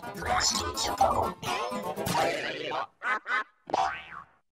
Prestige.